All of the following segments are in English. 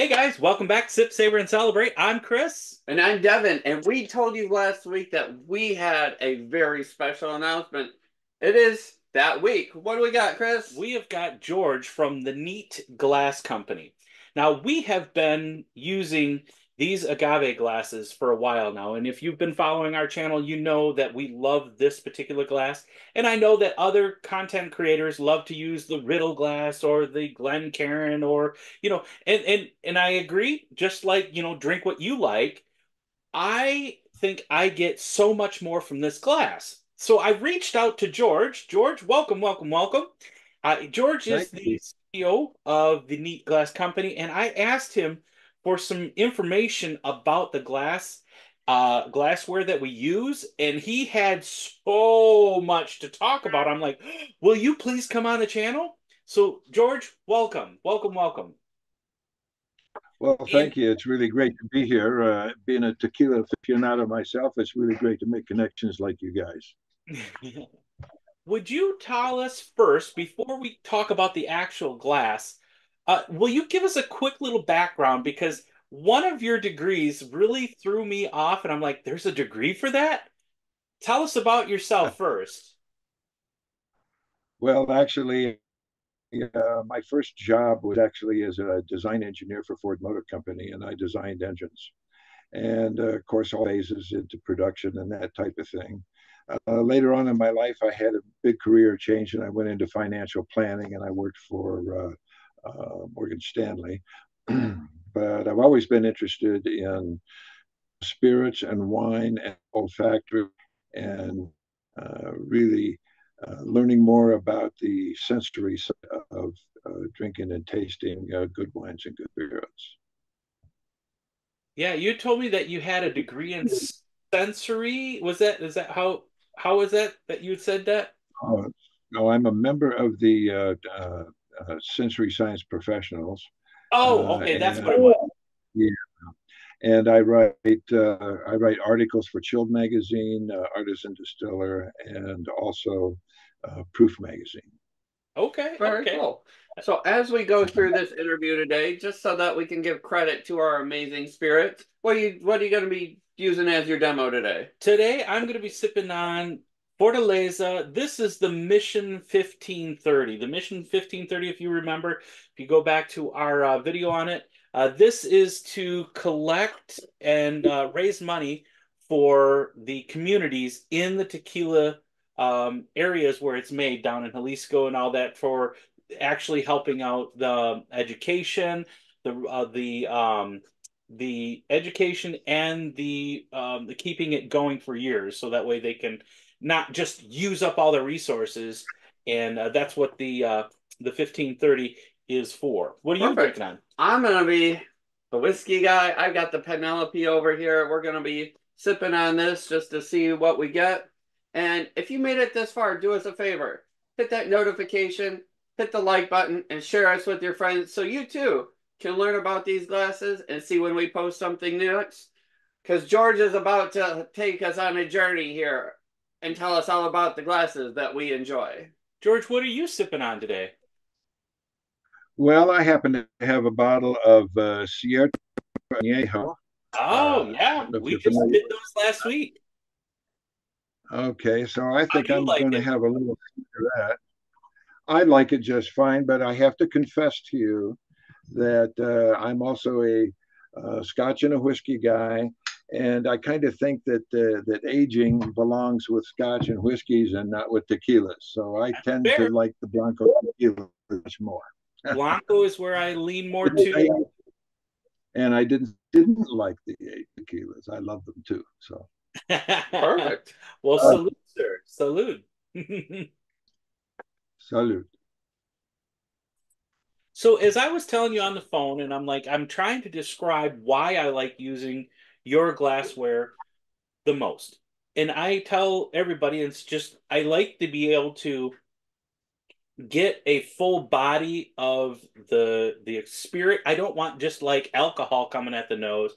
Hey guys, welcome back to Sip, Savor, and Celebrate. I'm Chris. And I'm Devin, and we told you last week that we had a very special announcement. It is that week. What do we got, Chris? We have got George from the Neat Glass Company. Now, we have been using these agave glasses for a while now. And if you've been following our channel, you know that we love this particular glass. And I know that other content creators love to use the Riedel glass or the Glen Glencairn or, you know, and, and, and I agree, just like, you know, drink what you like. I think I get so much more from this glass. So I reached out to George. George, welcome, welcome, welcome. Uh, George is the CEO of the Neat Glass Company, and I asked him for some information about the glass uh, glassware that we use, and he had so much to talk about. I'm like, will you please come on the channel? So, George, welcome, welcome, welcome. Well, thank and, you. It's really great to be here. Uh, being a tequila aficionado myself, it's really great to make connections like you guys. Would you tell us first, before we talk about the actual glass, uh, will you give us a quick little background? Because one of your degrees really threw me off, and I'm like, there's a degree for that? Tell us about yourself first. Well, actually, uh, my first job was actually as a design engineer for Ford Motor Company, and I designed engines. And uh, of course, all phases into production and that type of thing. Uh, later on in my life, I had a big career change, and I went into financial planning, and I worked for uh, uh, Morgan Stanley. but I've always been interested in spirits and wine and olfactory and uh, really uh, learning more about the sensory of uh, drinking and tasting uh, good wines and good spirits. Yeah, you told me that you had a degree in sensory. Was that is that how how was that that you said that? Oh, no, I'm a member of the uh, sensory science professionals. Oh, uh, okay, that's what it was. Yeah, and I write uh, I write articles for Chilled magazine, Artisan Distiller, and also Proof magazine. Okay, very okay. cool. So as we go through this interview today, just so that we can give credit to our amazing spirits, what are you what are you going to be using as your demo today? Today I'm going to be sipping on Fortaleza, this is the Mission 1530. The Mission 1530, if you remember, if you go back to our uh, video on it, uh, this is to collect and uh, raise money for the communities in the tequila um, areas where it's made down in Jalisco and all that for actually helping out the education, the uh, the um, the education and the um, the keeping it going for years, so that way they can not just use up all their resources. And uh, that's what the uh, the 1530 is for. What are you working on? I'm gonna be the whiskey guy. I've got the Penelope over here. We're gonna be sipping on this just to see what we get. And if you made it this far, do us a favor. Hit that notification, hit the like button, and share us with your friends so you too can learn about these glasses and see when we post something next. Because George is about to take us on a journey here and tell us all about the glasses that we enjoy. George, what are you sipping on today? Well, I happen to have a bottle of uh, Sierra Añejo. Oh, uh, yeah. We just did those last week. Okay, so I think I'm like going it? to have a little of that. I like it just fine, but I have to confess to you that uh, I'm also a uh, Scotch and a whiskey guy, and I kind of think that uh, that aging belongs with Scotch and whiskeys and not with tequilas. So I tend Fair. to like the Blanco tequila much more. Blanco is where I lean more to. And I didn't didn't like the tequilas. I love them too. So perfect. well, uh, salute, sir. Salute. salute. So as I was telling you on the phone, and I'm like, I'm trying to describe why I like using your glassware the most. And I tell everybody it's just I like to be able to get a full body of the the spirit. I don't want just like alcohol coming at the nose.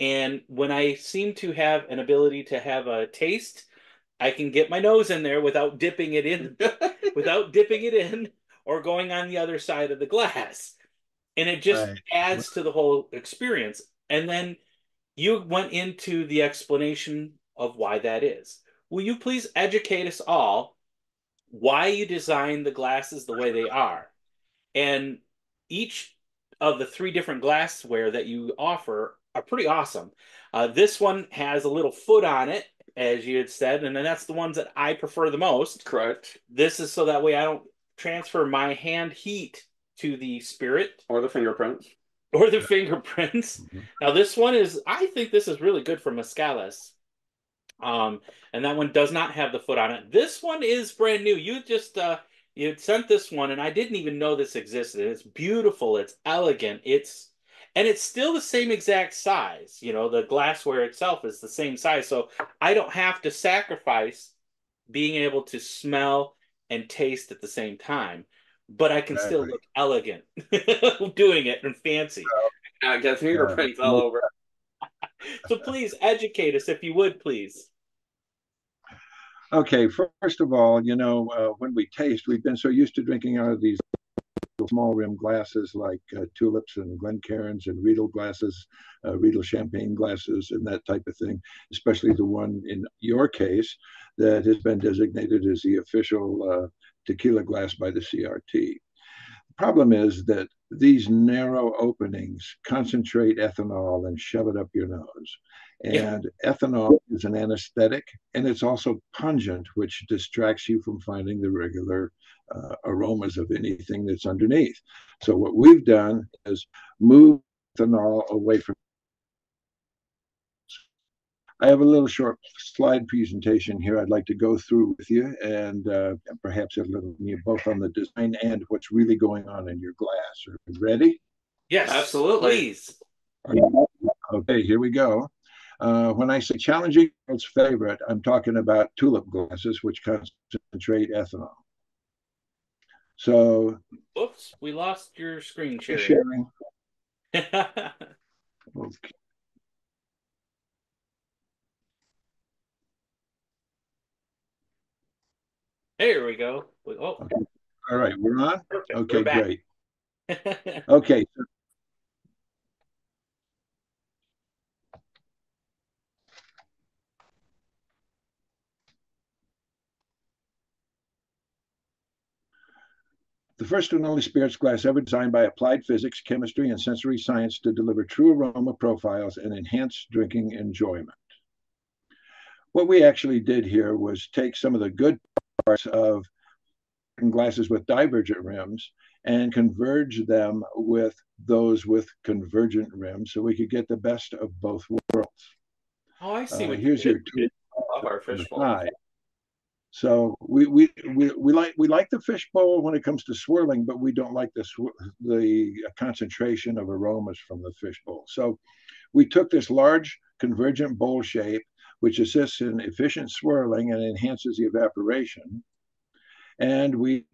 And when I seem to have an ability to have a taste, I can get my nose in there without dipping it in without dipping it in or going on the other side of the glass. and it just right. adds to the whole experience. And then you went into the explanation of why that is. Will you please educate us all why you designed the glasses the way they are? And each of the three different glassware that you offer are pretty awesome. Uh, this one has a little foot on it, as you had said, and then that's the ones that I prefer the most. Correct. This is so that way I don't transfer my hand heat to the spirit or the fingerprints or the fingerprints. Mm-hmm. Now this one is I think this is really good for Mescales. Um, and that one does not have the foot on it. This one is brand new. You just uh, you sent this one, and I didn't even know this existed. It's beautiful. It's elegant. It's and it's still the same exact size. You know, the glassware itself is the same size, so I don't have to sacrifice being able to smell and taste at the same time. But I can exactly. still look elegant doing it and fancy. I got fingerprints yeah. all over. so please educate us if you would, please. Okay, first of all, you know, uh, when we taste, we've been so used to drinking out of these small rim glasses like uh, tulips and Glencairns and Riedel glasses, uh, Riedel champagne glasses, and that type of thing, especially the one in your case that has been designated as the official uh, tequila glass by the CRT. The problem is that these narrow openings concentrate ethanol and shove it up your nose. And yeah. ethanol is an anesthetic and it's also pungent, which distracts you from finding the regular uh, aromas of anything that's underneath. So, what we've done is move ethanol away from. I have a little short slide presentation here I'd like to go through with you, and uh, perhaps a little you both on the design and what's really going on in your glass. Are you ready? Yes, absolutely. Please. Okay, here we go. Uh, when I say challenging world's favorite, I'm talking about tulip glasses, which concentrate ethanol. So, oops, we lost your screen sharing. sharing. okay. There we go. Oh. Okay. All right, we're on. Perfect. Okay, we're great. okay, the first and only spirits glass ever designed by applied physics, chemistry, and sensory science to deliver true aroma profiles and enhance drinking enjoyment. What we actually did here was take some of the good parts of glasses with divergent rims and converge them with those with convergent rims so we could get the best of both worlds. Oh, I see. Uh, here's your two. Of our fishbowl. So we, we we we like we like the fishbowl when it comes to swirling, but we don't like the the concentration of aromas from the fishbowl. So we took this large convergent bowl shape, which assists in efficient swirling and enhances the evaporation, and we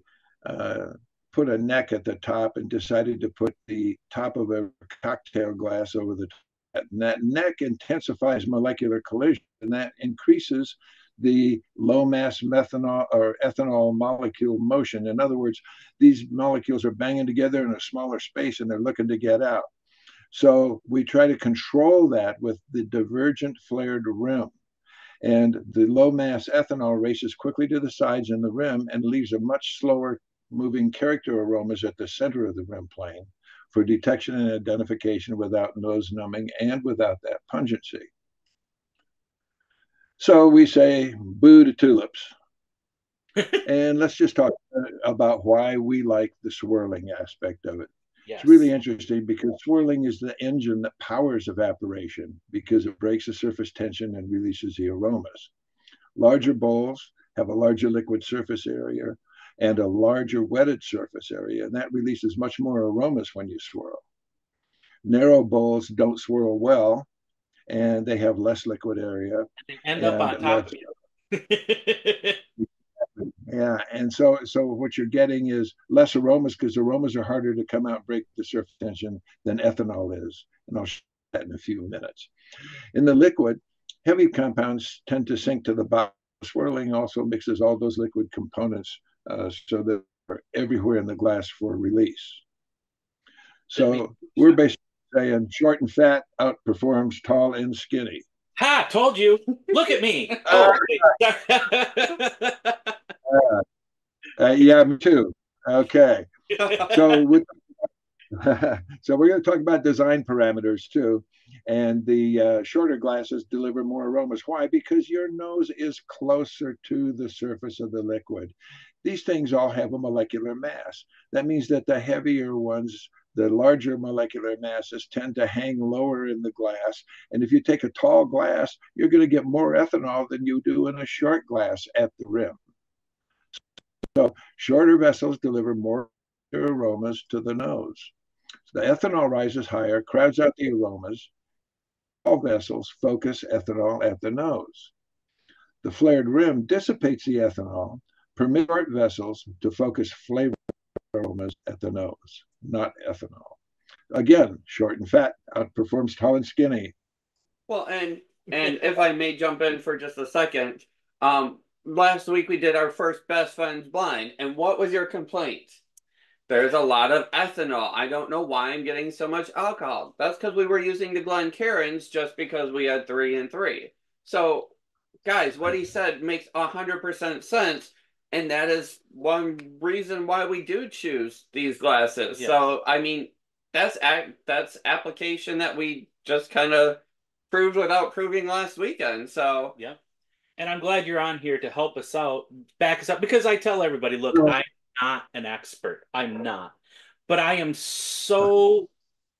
uh, put a neck at the top and decided to put the top of a cocktail glass over the top. And that neck intensifies molecular collision, and that increases the low mass methanol or ethanol molecule motion. In other words, these molecules are banging together in a smaller space and they're looking to get out. So we try to control that with the divergent flared rim. And the low mass ethanol races quickly to the sides in the rim and leaves a much slower moving character aromas at the center of the rim plane for detection and identification without nose numbing and without that pungency. So we say boo to tulips. and let's just talk uh, about why we like the swirling aspect of it. Yes. It's really interesting because swirling is the engine that powers evaporation because it breaks the surface tension and releases the aromas. Larger bowls have a larger liquid surface area and a larger wetted surface area, and that releases much more aromas when you swirl. Narrow bowls don't swirl well and they have less liquid area. They end up on top of you. yeah, and so so what you're getting is less aromas because aromas are harder to come out break the surface tension than ethanol is, and I'll show that in a few minutes. In the liquid, heavy compounds tend to sink to the bottom. Swirling also mixes all those liquid components uh, so that they're everywhere in the glass for release. So we're basically saying short and fat outperforms tall and skinny. Ha! Told you. Look at me. Oh, uh, uh, yeah, me too. Okay. So with, so we're going to talk about design parameters too. And the uh, shorter glasses deliver more aromas. Why? Because your nose is closer to the surface of the liquid. These things all have a molecular mass. That means that the heavier ones, the larger molecular masses, tend to hang lower in the glass. And if you take a tall glass, you're going to get more ethanol than you do in a short glass at the rim. So shorter vessels deliver more aromas to the nose. So the ethanol rises higher, crowds out the aromas. All vessels focus ethanol at the nose. The flared rim dissipates the ethanol, permit short vessels to focus flavor aromas at the nose, not ethanol. Again, short and fat outperforms tall and skinny. Well, and and if I may jump in for just a second, um, last week we did our first best friends blind, and what was your complaint? There's a lot of ethanol. I don't know why I'm getting so much alcohol. That's because we were using the Glen Glencairns just because we had three and three. So, guys, what he said makes hundred percent sense, and that is one reason why we do choose these glasses. Yes. So, I mean, that's that's application that we just kind of proved without proving last weekend. So, yeah and I'm glad you're on here to help us out, back us up, because I tell everybody, look, I'm not an expert. I'm not, but I am so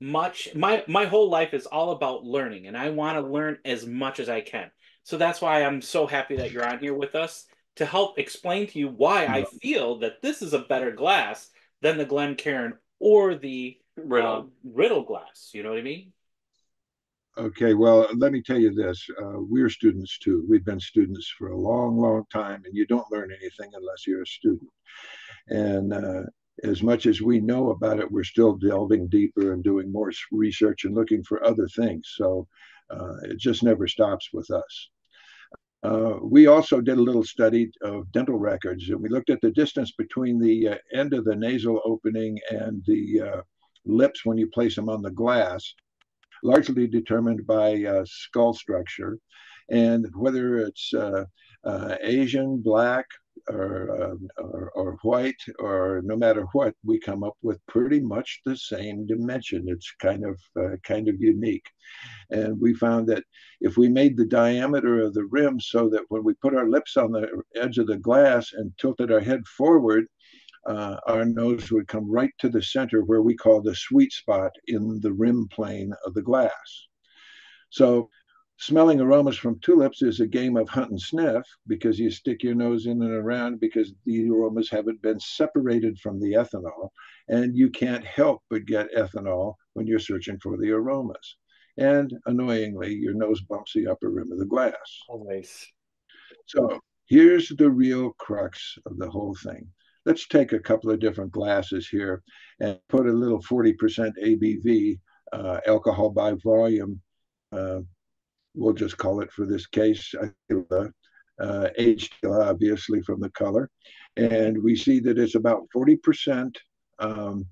much. My my whole life is all about learning, and I want to learn as much as I can. So that's why I'm so happy that you're on here with us to help explain to you why I feel that this is a better glass than the Glencairn or the Riedel. Um, Riedel glass. You know what I mean? Okay, well, let me tell you this. Uh, we're students too. We've been students for a long, long time, and you don't learn anything unless you're a student. And uh, as much as we know about it, we're still delving deeper and doing more research and looking for other things. So uh, it just never stops with us. Uh, we also did a little study of dental records, and we looked at the distance between the uh, end of the nasal opening and the uh, lips when you place them on the glass largely determined by uh, skull structure. And whether it's uh, uh, Asian, black, or, um, or, or, white, or no matter what, we come up with pretty much the same dimension. It's kind of uh, kind of unique, and we found that if we made the diameter of the rim so that when we put our lips on the edge of the glass and tilted our head forward, uh, our nose would come right to the center where we call the sweet spot in the rim plane of the glass. So smelling aromas from tulips is a game of hunt and sniff because you stick your nose in and around because the aromas haven't been separated from the ethanol and you can't help but get ethanol when you're searching for the aromas. And annoyingly your nose bumps the upper rim of the glass. Always so here's the real crux of the whole thing let's take a couple of different glasses here and put a little 40% ABV uh, alcohol by volume. Uh, we'll just call it for this case, uh, aged obviously from the color. And we see that it's about 40% um,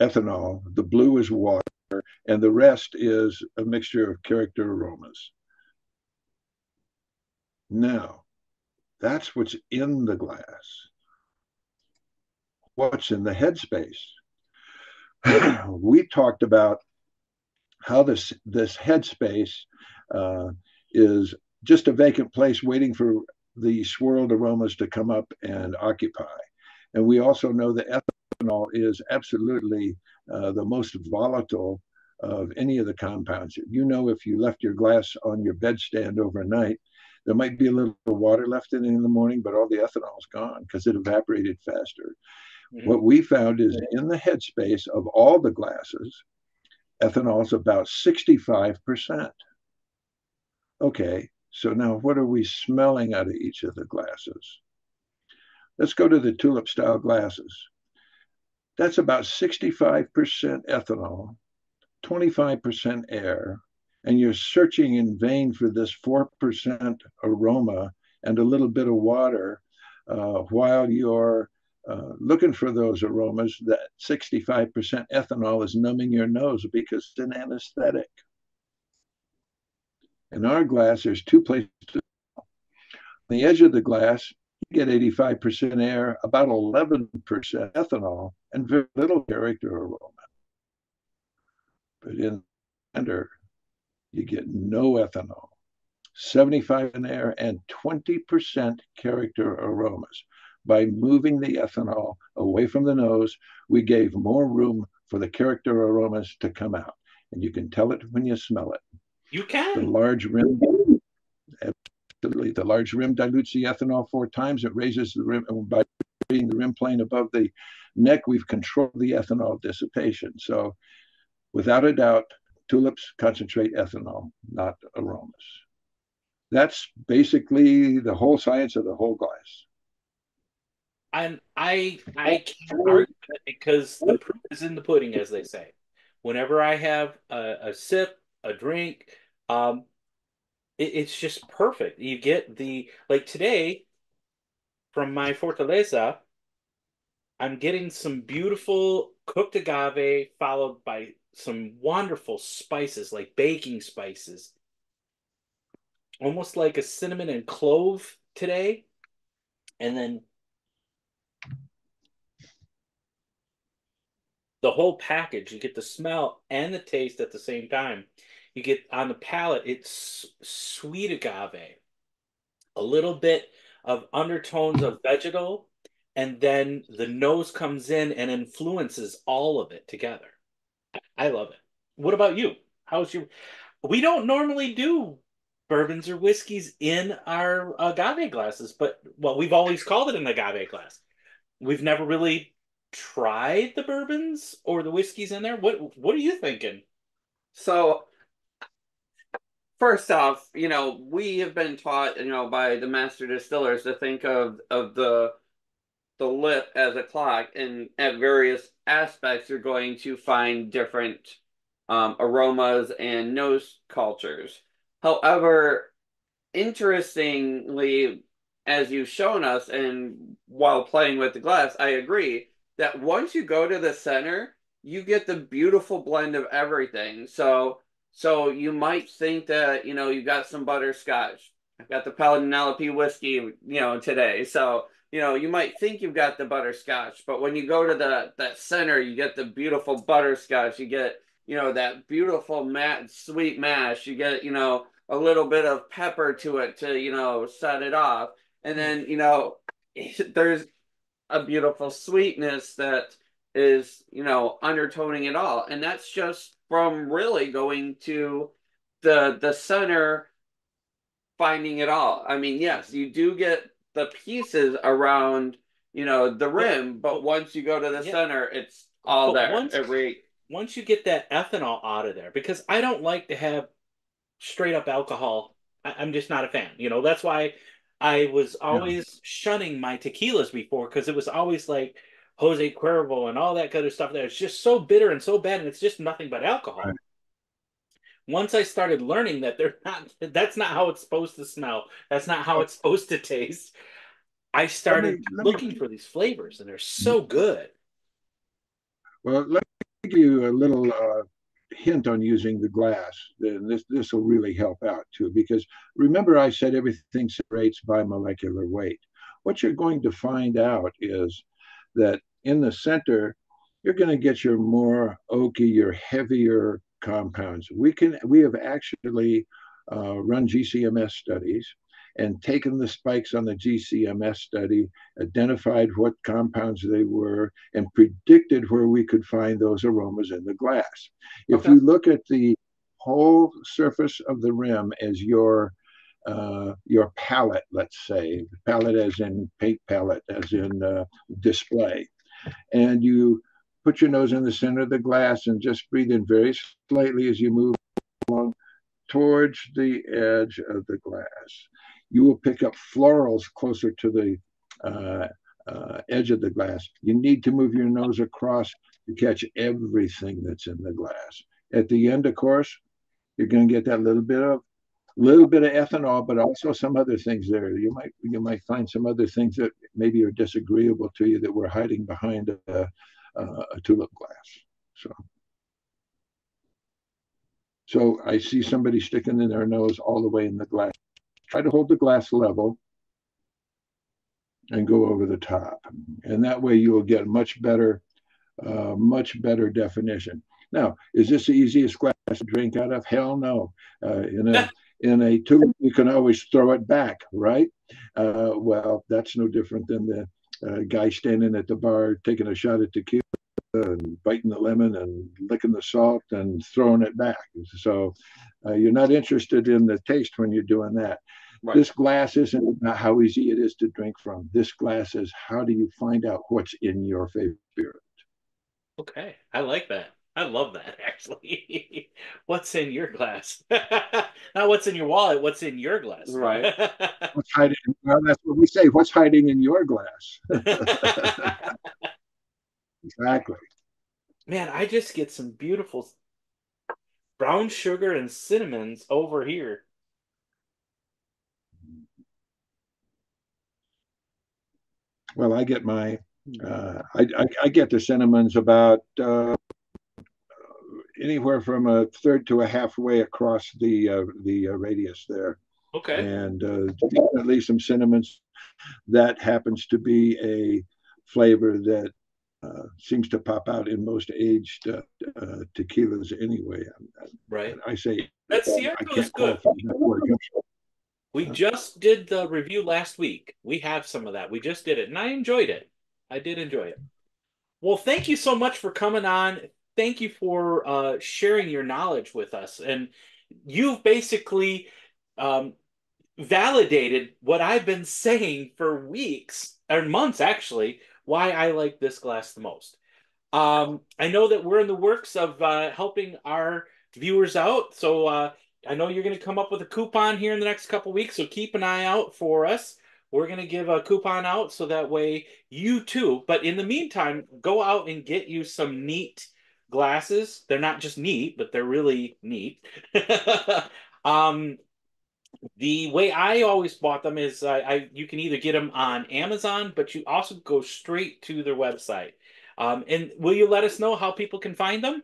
ethanol. The blue is water, and the rest is a mixture of character aromas. Now, that's what's in the glass what's in the headspace. we talked about how this this headspace uh, is just a vacant place waiting for the swirled aromas to come up and occupy. And we also know that ethanol is absolutely uh, the most volatile of any of the compounds. You know, if you left your glass on your bedstand overnight, there might be a little water left in it in the morning, but all the ethanol is gone because it evaporated faster. Mm-hmm. What we found is in the headspace of all the glasses, ethanol is about 65%. Okay, so now what are we smelling out of each of the glasses? Let's go to the tulip style glasses. That's about 65% ethanol, 25% air, and you're searching in vain for this 4% aroma and a little bit of water uh, while you're uh, looking for those aromas, that 65% ethanol is numbing your nose because it's an anesthetic. In our glass, there's two places. On the edge of the glass, you get 85% air, about 11% ethanol, and very little character aroma. But in the center, you get no ethanol, 75 in air, and 20% character aromas. By moving the ethanol away from the nose, we gave more room for the character aromas to come out. And you can tell it when you smell it. You can. The large rim, absolutely. The large rim dilutes the ethanol four times. It raises the rim by raising the rim plane above the neck. We've controlled the ethanol dissipation. So, without a doubt, tulips concentrate ethanol, not aromas. That's basically the whole science of the whole glass. And I I can't argue because the proof is in the pudding, as they say. Whenever I have a, a sip, a drink, um, it, it's just perfect. You get the like today from my Fortaleza, I'm getting some beautiful cooked agave followed by some wonderful spices like baking spices. Almost like a cinnamon and clove today. And then the whole package, you get the smell and the taste at the same time. You get on the palate, it's sweet agave, a little bit of undertones of vegetal, and then the nose comes in and influences all of it together. I love it. What about you? How's your? We don't normally do bourbons or whiskeys in our agave glasses, but well, we've always called it an agave glass. We've never really tried the bourbons or the whiskeys in there. What What are you thinking? So first off, you know, we have been taught, you know, by the master distillers to think of of the the lip as a clock, and at various aspects, you're going to find different um, aromas and nose cultures. However, interestingly, as you've shown us, and while playing with the glass, I agree that once you go to the center, you get the beautiful blend of everything. So so you might think that, you know, you got some butterscotch. I've got the Penelope whiskey, you know, today. So, you know, you might think you've got the butterscotch, but when you go to the that center, you get the beautiful butterscotch. You get, you know, that beautiful mat sweet mash. You get, you know, a little bit of pepper to it to, you know, set it off. And mm. then, you know, there's a beautiful sweetness that is, you know, undertoning it all. And that's just from really going to the the center finding it all. I mean, yes, you do get the pieces around, you know, the rim, but once you go to the yeah. center, it's all but there. Once, Every once you get that ethanol out of there, because I don't like to have straight up alcohol. I, am just not a fan. You know, that's why I was always shunning my tequilas before because it was always like Jose Cuervo and all that kind of stuff. That it's just so bitter and so bad, and it's just nothing but alcohol. Right. Once I started learning that they're not, that's not how it's supposed to smell. That's not how it's supposed to taste. I started let me, let looking me... for these flavors, and they're so good. Well, let me give you a little uh, hint on using the glass. then This this will really help out too, because remember I said everything separates by molecular weight. What you're going to find out is that in the center, you're going to get your more oaky, your heavier compounds. We can we have actually uh, run GCMS studies and taken the spikes on the GCMS study, identified what compounds they were, and predicted where we could find those aromas in the glass. If okay. you look at the whole surface of the rim as your uh, your palette, let's say, palette as in paint palette, as in uh, display and you put your nose in the center of the glass and just breathe in very slightly as you move along towards the edge of the glass. You will pick up florals closer to the uh, uh, edge of the glass. You need to move your nose across to catch everything that's in the glass. At the end, of course, you're going to get that little bit of little bit of ethanol, but also some other things there. You might you might find some other things that maybe are disagreeable to you that we're hiding behind a, a, a tulip glass. So. So I see somebody sticking in their nose all the way in the glass. Try to hold the glass level and go over the top. And that way you will get much better, uh, much better definition. Now, is this the easiest glass to drink out of? Hell no. Uh, in a in a tube, you can always throw it back, right? Uh, well, that's no different than the uh, guy standing at the bar taking a shot at tequila and biting the lemon and licking the salt and throwing it back. So uh, you're not interested in the taste when you're doing that. Right. This glass isn't about how easy it is to drink from. This glass is how do you find out what's in your favorite spirit? Okay, I like that. I love that actually. what's in your glass? Not what's in your wallet, what's in your glass. Right. what's hiding? Well, that's what we say. What's hiding in your glass? exactly. Man, I just get some beautiful brown sugar and cinnamons over here. Well, I get my uh, I, I, I, get the cinnamons about uh, anywhere from a third to a halfway across the uh, the uh, radius there. Okay. And uh, definitely some cinnamons. That happens to be a flavor that uh, seems to pop out in most aged uh, uh, tequilas anyway. Right. I say that Sierra is good. We just did the review last week. We have some of that. We just did it, and I enjoyed it. I did enjoy it. Well, thank you so much for coming on. Thank you for uh, sharing your knowledge with us. And you've basically um, validated what I've been saying for weeks or months, actually, why I like this glass the most. Um, I know that we're in the works of uh, helping our viewers out. So uh, I know you're going to come up with a coupon here in the next couple weeks. So keep an eye out for us. We're going to give a coupon out so that way you too. But in the meantime, go out and get you some neat glasses. They're not just neat, but they're really neat. um, the way I always bought them is I, I, you can either get them on Amazon, but you also go straight to their website. Um, and will you let us know how people can find them?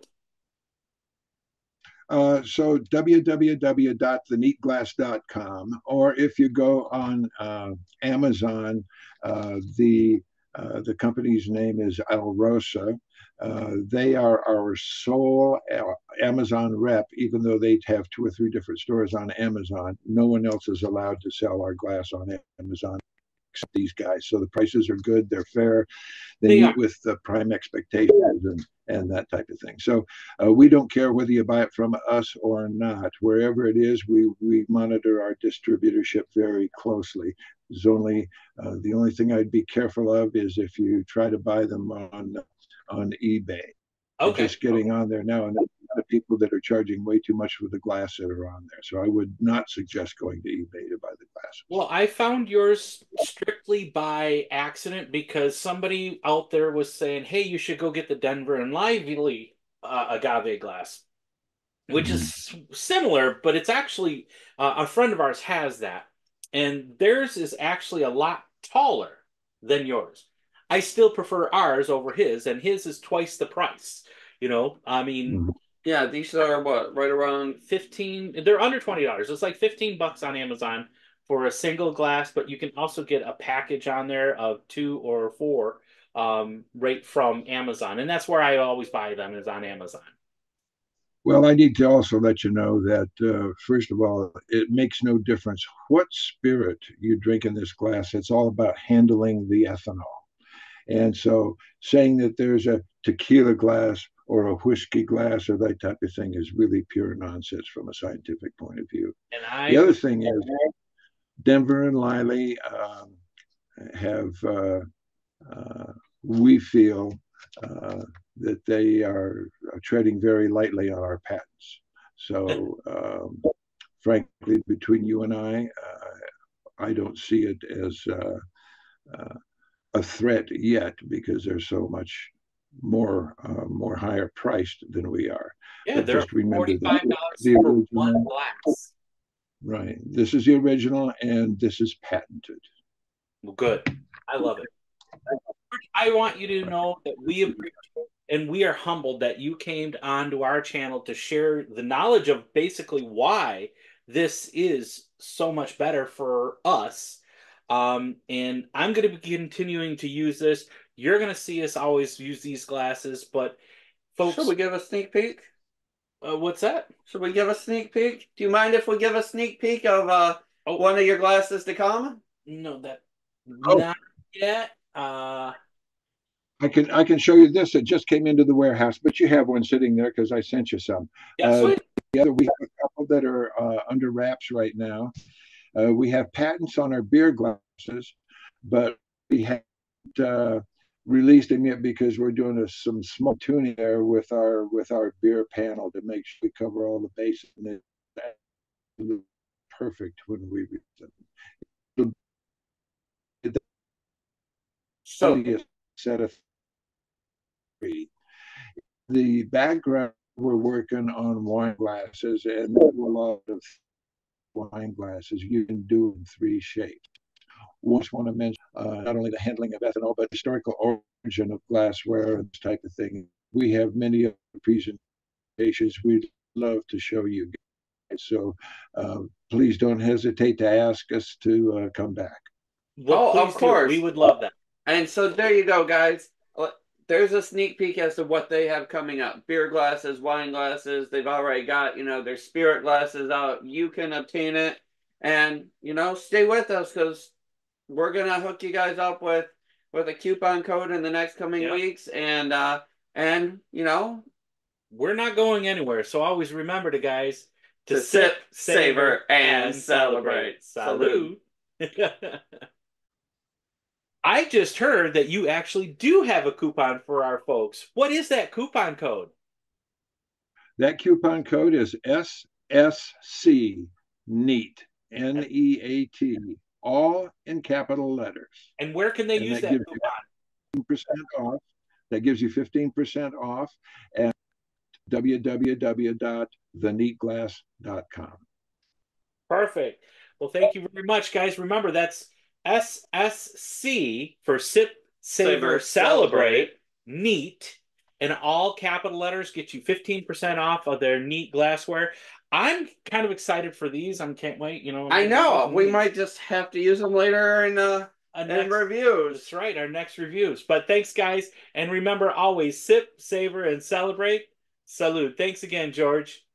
Uh, so www.theneatglass.com, or if you go on uh, Amazon, uh, the uh, the company's name is Alrosa. Uh, they are our sole Amazon rep, even though they have two or three different stores on Amazon. No one else is allowed to sell our glass on Amazon these guys. So the prices are good, they're fair, they, they meet with the prime expectations and, and that type of thing. So uh, we don't care whether you buy it from us or not. Wherever it is, we, we monitor our distributorship very closely. There's only uh, the only thing I'd be careful of is if you try to buy them on on eBay. Okay. just getting on there now, and the people that are charging way too much for the glass that are on there. So I would not suggest going to eBay to buy the glasses. Well, I found yours strictly by accident because somebody out there was saying, "Hey, you should go get the Denver and Liely uh, agave glass." Which is mm-hmm. similar, but it's actually uh, a friend of ours has that, and theirs is actually a lot taller than yours. I still prefer ours over his, and his is twice the price. You know, I mean, mm-hmm. yeah, these are what right around fifteen. They're under twenty dollars. It's like fifteen bucks on Amazon for a single glass, but you can also get a package on there of two or four um, right from Amazon, and that's where I always buy them is on Amazon. Well, I need to also let you know that, uh, first of all, it makes no difference what spirit you drink in this glass. It's all about handling the ethanol. And so saying that there's a tequila glass or a whiskey glass or that type of thing is really pure nonsense from a scientific point of view. And I, the other thing is, Denver and Liely um, have, uh, uh, we feel uh, that they are treading very lightly on our patents. So, um, frankly, between you and I, uh, I don't see it as uh, uh, a threat yet because they're so much more uh, more higher priced than we are. Yeah, but they're just remember forty five dollars for one glass. Right. This is the original, and this is patented. Well, good. I love it. I want you to know that we appreciate and we are humbled that you came onto our channel to share the knowledge of basically why this is so much better for us. Um, and I'm going to be continuing to use this. You're going to see us always use these glasses, but folks, should we give a sneak peek? Uh, what's that? Should we give a sneak peek? Do you mind if we give a sneak peek of uh, oh. one of your glasses to come? No, that oh. not yet. Uh, I can I can show you this. It just came into the warehouse, but you have one sitting there because I sent you some. Yeah, uh, the other, we have a couple that are uh, under wraps right now. Uh, we have patents on our beer glasses, but we haven't uh, released them yet because we're doing a, some small tuning there with our with our beer panel to make sure we cover all the bases. And it's perfect when we release them. So set of the background, we're working on wine glasses, and a lot of wine glasses you can do in three shapes. We just want to mention uh, not only the handling of ethanol, but historical origin of glassware and this type of thing. We have many presentations we'd love to show you guys. So uh, please don't hesitate to ask us to uh, come back. Well, oh, of course. Do. We would love that. And so there you go, guys there's a sneak peek as to what they have coming up. Beer glasses wine glasses they've already got you know their spirit glasses out. You can obtain it. And you know stay with us because we're gonna hook you guys up with with a coupon code in the next coming weeks. And uh and you know we're not going anywhere. So always remember to guys to, to sip savor and, and celebrate. Salute I just heard that you actually do have a coupon for our folks. What is that coupon code? That coupon code is SSC NEAT, N E A T, all in capital letters. And where can they and use that, that coupon? Percent off. That gives you 15% off at www.theneatglass.com. Perfect. Well, thank you very much, guys. Remember, that's SSC for Sip, Savor, Celebrate, Neat, and all capital letters get you 15% off of their neat glassware. I'm kind of excited for these. I can't wait. You know, I know we might just have to use them later in uh in reviews. That's right, our next reviews. But thanks, guys, and remember always sip, savor, and celebrate. Salute. Thanks again, George.